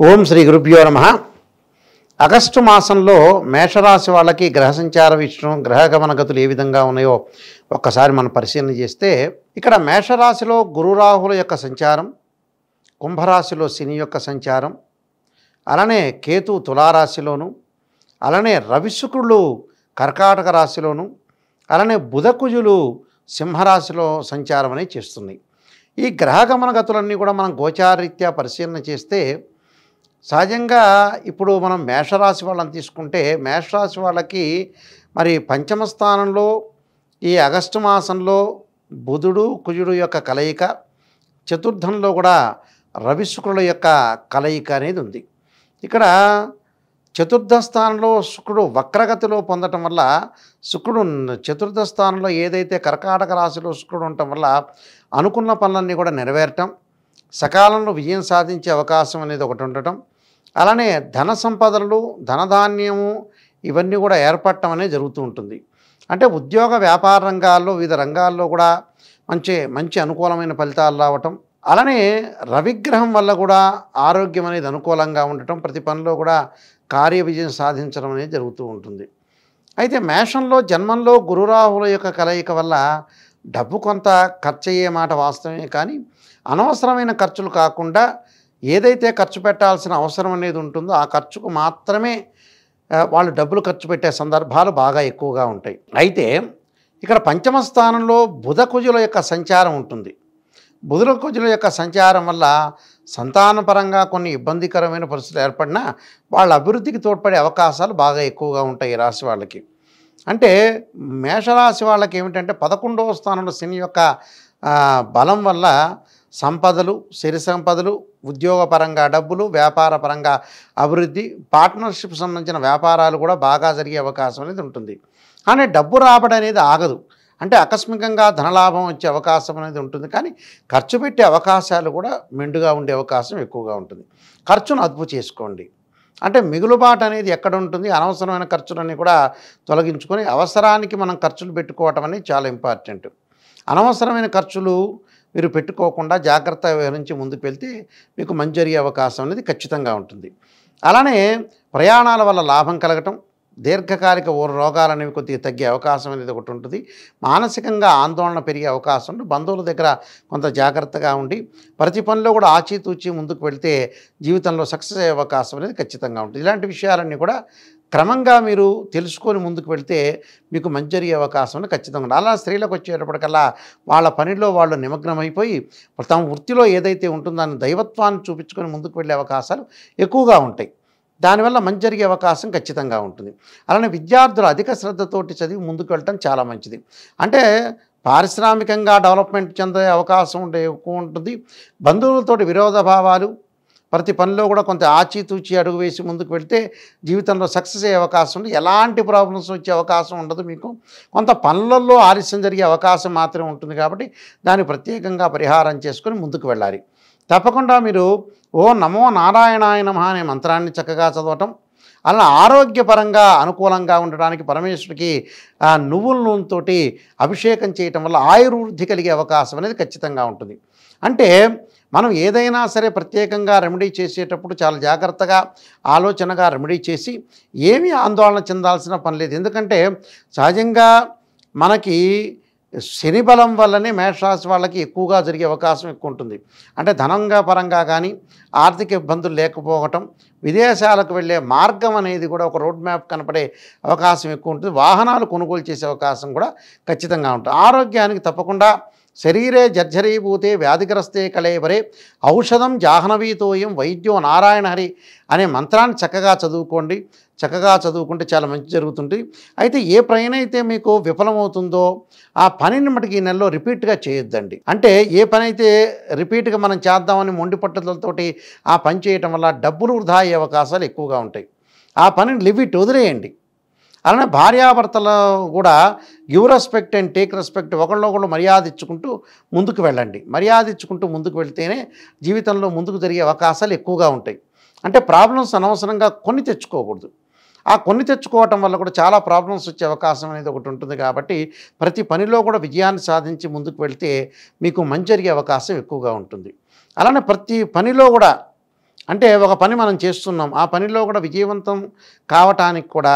ఓం శ్రీ గురుభ్యో నమ. ఆగస్టు మాసంలో మేషరాశి వాళ్ళకి గ్రహ సంచార విషయం గ్రహ గమన గతులు ఏ విధంగా ఉన్నాయో ఒక్కసారి మనం పరిశీలన చేస్తే ఇక్కడ మేషరాశిలో గురురాహుల యొక్క సంచారం కుంభరాశిలో శని యొక్క సంచారం అలానే కేతు తులారాశిలోను అలానే రవిశుక్రులు కర్కాటక రాశిలోను అలానే బుధకుజులు సింహరాశిలో సంచారం అనేది చేస్తుంది ఈ గ్రహగమన గతులన్నీ కూడా మనం గోచారీత్యా పరిశీలన చేస్తే సహజంగా ఇప్పుడు మనం మేషరాశి వాళ్ళని తీసుకుంటే మేషరాశి వాళ్ళకి మరి పంచమ స్థానంలో ఈ ఆగస్టు మాసంలో బుధుడు కుజుడు యొక్క కలయిక చతుర్థంలో కూడా రవి శుక్రుల యొక్క కలయిక అనేది ఉంది. ఇక్కడ చతుర్థ స్థానంలో శుక్రుడు వక్రగతిలో పొందటం వల్ల శుక్రుడు చతుర్థ స్థానంలో ఏదైతే కర్కాటక రాశిలో శుక్రుడు ఉండటం వల్ల అనుకున్న పనులన్నీ కూడా నెరవేరటం సకాలంలో విజయం సాధించే అవకాశం అనేది ఒకటి ఉండటం అలానే ధన సంపదలు ధనధాన్యము ఇవన్నీ కూడా ఏర్పడటం అనేది జరుగుతూ ఉంటుంది. అంటే ఉద్యోగ వ్యాపార రంగాల్లో వివిధ రంగాల్లో కూడా మంచి మంచి అనుకూలమైన ఫలితాలు రావటం అలానే రవిగ్రహం వల్ల కూడా ఆరోగ్యం అనేది అనుకూలంగా ఉండటం ప్రతి పనిలో కూడా కార్య విజయం సాధించడం అనేది జరుగుతూ ఉంటుంది. అయితే మేషంలో జన్మంలో గురురాహుల యొక్క కలయిక వల్ల డబ్బు కొంత ఖర్చు అయ్యే మాట వాస్తవమే కానీ అనవసరమైన ఖర్చులు కాకుండా ఏదైతే ఖర్చు పెట్టాల్సిన అవసరం అనేది ఉంటుందో ఆ ఖర్చుకు మాత్రమే వాళ్ళు డబ్బులు ఖర్చు పెట్టే సందర్భాలు బాగా ఎక్కువగా ఉంటాయి. అయితే ఇక్కడ పంచమ స్థానంలో బుధ కుజుల యొక్క సంచారం ఉంటుంది. బుధుల కుజుల యొక్క సంచారం వల్ల సంతానపరంగా కొన్ని ఇబ్బందికరమైన పరిస్థితులు ఏర్పడినా వాళ్ళ అభివృద్ధికి తోడ్పడే అవకాశాలు బాగా ఎక్కువగా ఉంటాయి ఈ రాశి వాళ్ళకి. అంటే మేషరాశి వాళ్ళకి ఏమిటంటే పదకొండవ స్థానంలో శని యొక్క బలం వల్ల సంపదలు సిరి సంపదలు ఉద్యోగపరంగా డబ్బులు వ్యాపార పరంగా అభివృద్ధి పార్ట్నర్షిప్ సంబంధించిన వ్యాపారాలు కూడా బాగా జరిగే అవకాశం అనేది ఉంటుంది. కానీ డబ్బు రాబడి అనేది ఆగదు. అంటే ఆకస్మికంగా ధనలాభం వచ్చే అవకాశం అనేది ఉంటుంది. కానీ ఖర్చు పెట్టే అవకాశాలు కూడా మెండుగా ఉండే అవకాశం ఎక్కువగా ఉంటుంది. ఖర్చును అదుపు చేసుకోండి. అంటే మిగులుబాటు అనేది ఎక్కడ ఉంటుంది? అనవసరమైన ఖర్చులన్నీ కూడా తొలగించుకొని అవసరానికి మనం ఖర్చులు పెట్టుకోవటం అనేది చాలా ఇంపార్టెంట్ అనవసరమైన ఖర్చులు మీరు పెట్టుకోకుండా జాగ్రత్త వహించి ముందుకు వెళ్తే మీకు మంచి జరిగే అవకాశం అనేది ఖచ్చితంగా ఉంటుంది. అలానే ప్రయాణాల వల్ల లాభం కలగటం దీర్ఘకాలిక ఓ రోగాలు అనేవి కొద్దిగా తగ్గే అవకాశం అనేది ఒకటి ఉంటుంది. మానసికంగా ఆందోళన పెరిగే అవకాశం ఉంది. బంధువుల దగ్గర కొంత జాగ్రత్తగా ఉండి ప్రతి పనిలో కూడా ఆచితూచి ముందుకు వెళితే జీవితంలో సక్సెస్ అయ్యే అవకాశం అనేది ఖచ్చితంగా ఉంటుంది. ఇలాంటి విషయాలన్నీ కూడా క్రమంగా మీరు తెలుసుకొని ముందుకు వెళ్తే మీకు మంచి జరిగే అవకాశం ఖచ్చితంగా ఉంది. అలా స్త్రీలకు వచ్చేటప్పటికల్లా వాళ్ళ పనిలో వాళ్ళు నిమగ్నమైపోయి తమ వృత్తిలో ఏదైతే ఉంటుందో దాని దైవత్వాన్ని చూపించుకొని ముందుకు వెళ్ళే అవకాశాలు ఎక్కువగా ఉంటాయి. దానివల్ల మంచి జరిగే అవకాశం ఖచ్చితంగా ఉంటుంది. అలానే విద్యార్థులు అధిక శ్రద్ధతోటి చదివి ముందుకు వెళ్ళటం చాలా మంచిది. అంటే పారిశ్రామికంగా డెవలప్మెంట్ చెందే అవకాశం ఉండే ఎక్కువ ఉంటుంది. బంధువులతోటి విరోధ భావాలు ప్రతి పనిలో కూడా కొంత ఆచితూచి అడుగు వేసి ముందుకు వెళ్తే జీవితంలో సక్సెస్ అయ్యే అవకాశం ఉంది. ఎలాంటి ప్రాబ్లమ్స్ వచ్చే అవకాశం ఉండదు మీకు. కొంత పనులలో ఆలస్యం జరిగే అవకాశం మాత్రమే ఉంటుంది కాబట్టి దాన్ని ప్రత్యేకంగా పరిహారం చేసుకొని ముందుకు వెళ్ళాలి. తప్పకుండా మీరు ఓ నమో నారాయణాయ నమ అనే మంత్రాన్ని చక్కగా చదవటం అలా ఆరోగ్యపరంగా అనుకూలంగా ఉండడానికి పరమేశ్వరికి నువ్వుల నూనెతోటి అభిషేకం చేయటం వల్ల ఆయుర్వృద్ధి కలిగే అవకాశం అనేది ఖచ్చితంగా ఉంటుంది. అంటే మనం ఏదైనా సరే ప్రత్యేకంగా రెమెడీ చేసేటప్పుడు చాలా జాగ్రత్తగా ఆలోచనగా రెమెడీ చేసి ఏమీ ఆందోళన చెందాల్సిన పని లేదు. ఎందుకంటే సహజంగా మనకి శని బలం వల్లనే మేషరాశి వాళ్ళకి ఎక్కువగా జరిగే అవకాశం ఎక్కువ ఉంటుంది. అంటే ధనంగా పరంగా కానీ ఆర్థిక ఇబ్బందులు లేకపోవటం విదేశాలకు వెళ్ళే మార్గం అనేది కూడా ఒక రోడ్ మ్యాప్ కనపడే అవకాశం ఎక్కువ ఉంటుంది. వాహనాలు కొనుగోలు చేసే అవకాశం కూడా ఖచ్చితంగా ఉంటుంది. ఆరోగ్యానికి తప్పకుండా శరీరే జర్జరీభూతే వ్యాధిగ్రస్తే కళేవరే ఔషధం జాహ్నవీతోయం వైద్యో నారాయణ హరి అనే మంత్రాన్ని చక్కగా చదువుకోండి. చక్కగా చదువుకుంటే చాలా మంచి జరుగుతుంది. అయితే ఏ పని అయితే మీకు విఫలమవుతుందో ఆ పనిని మటుకు ఈ నెలలో రిపీట్గా చేయొద్దండి. అంటే ఏ పని అయితే రిపీట్గా మనం చేద్దామని మొండి పట్టుదలతోటి ఆ పని చేయటం వల్ల డబ్బులు వృధా అయ్యే అవకాశాలు ఎక్కువగా ఉంటాయి. ఆ పనిని లివిట్ వదిలేయండి. అలానే భార్యాభర్తలు కూడా give respect and take respect ఒకళ్ళొకళ్ళు మర్యాద ఇచ్చుకుంటూ ముందుకు వెళ్ళండి. మర్యాద ఇచ్చుకుంటూ ముందుకు వెళ్తేనే జీవితంలో ముందుకు జరిగే అవకాశాలు ఎక్కువగా ఉంటాయి. అంటే ప్రాబ్లమ్స్ అనవసరంగా కొన్ని తెచ్చుకోకూడదు. ఆ కొన్ని తెచ్చుకోవటం వల్ల కూడా చాలా ప్రాబ్లమ్స్ వచ్చే అవకాశం అనేది ఒకటి ఉంటుంది కాబట్టి ప్రతి పనిలో కూడా విజయాన్ని సాధించి ముందుకు వెళ్తే మీకు మంచి జరిగే అవకాశం ఎక్కువగా ఉంటుంది. అలానే ప్రతి పనిలో కూడా అంటే ఒక పని మనం చేస్తున్నాం. ఆ పనిలో కూడా విజయవంతం కావటానికి కూడా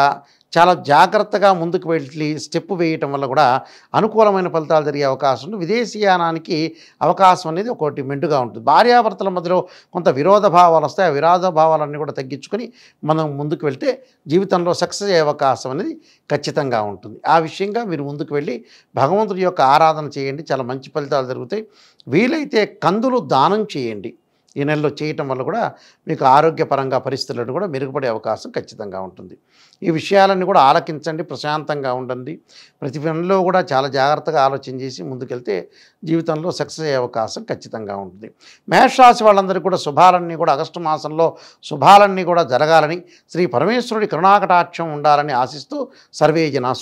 చాలా జాగ్రత్తగా ముందుకు వెళ్ళి స్టెప్ వేయటం వల్ల కూడా అనుకూలమైన ఫలితాలు జరిగే అవకాశం ఉంది. విదేశీయానానికి అవకాశం అనేది ఒకటి మెండుగా ఉంటుంది. భార్యాభర్తల మధ్యలో కొంత విరోధ భావాలు వస్తాయి. ఆ విరోధ భావాలన్నీ కూడా తగ్గించుకొని మనం ముందుకు వెళ్తే జీవితంలో సక్సెస్ అయ్యే అవకాశం అనేది ఖచ్చితంగా ఉంటుంది. ఆ విషయంగా మీరు ముందుకు వెళ్ళి భగవంతుడి యొక్క ఆరాధన చేయండి. చాలా మంచి ఫలితాలు జరుగుతాయి. వీలైతే కందులు దానం చేయండి. ఈ నెలలో చేయటం వల్ల కూడా మీకు ఆరోగ్యపరంగా పరిస్థితులను కూడా మెరుగుపడే అవకాశం ఖచ్చితంగా ఉంటుంది. ఈ విషయాలన్నీ కూడా ఆలకించండి ప్రశాంతంగా ఉండండి. ప్రతి పనిలో కూడా చాలా జాగ్రత్తగా ఆలోచన చేసి ముందుకెళ్తే జీవితంలో సక్సెస్ అయ్యే అవకాశం ఖచ్చితంగా ఉంటుంది. మేషరాశి వాళ్ళందరికీ కూడా శుభాలన్నీ కూడా ఆగస్టు మాసంలో శుభాలన్నీ కూడా జరగాలని శ్రీ పరమేశ్వరుడి కరుణాకటాక్షం ఉండాలని ఆశిస్తూ సర్వే జనా